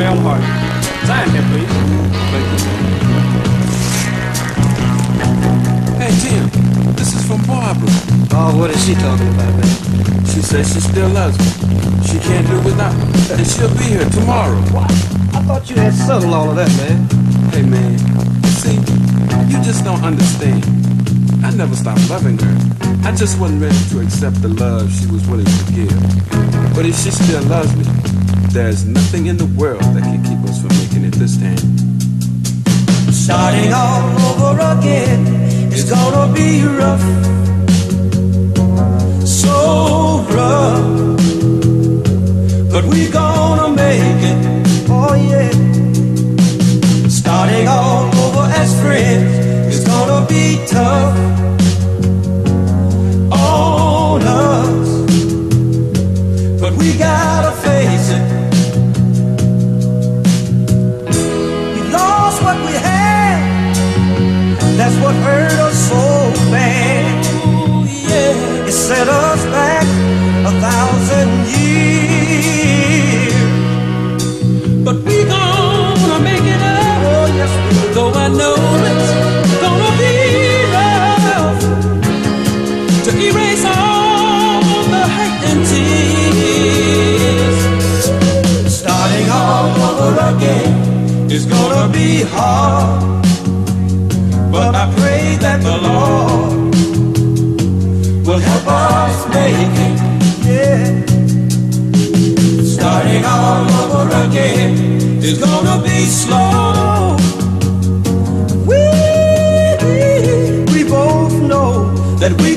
autograph for Mel Hart. Sign here, please. Thank you. Hey, Tim, this is from Barbara. Oh, what is she talking about, man? She says she still loves me. She can't do without me. And she'll be here tomorrow. What? I thought you had settled all of that, man. Hey, man. See, you just don't understand. I never stopped loving her. I just wasn't ready to accept the love she was willing to give. But if she still loves me, there's nothing in the world that can keep us from making it this time. Starting all over again is gonna be rough. So rough. But we gonna make what hurt us so bad. Yeah, it set us back a thousand years. But we gonna make it up. Oh yes, though I know it's gonna be rough to erase all the hurt and tears. Starting all over again is gonna be hard. Pray that the Lord will help us make it. Yeah. Starting all over again is gonna be slow. We, we both know that we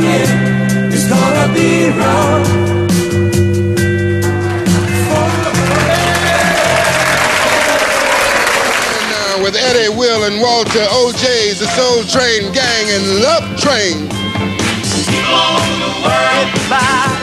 over is gonna be rough. Now with Eddie, Will, and Walter, O'Jays, the Soul Train Gang, and Love Train. People all over the world buy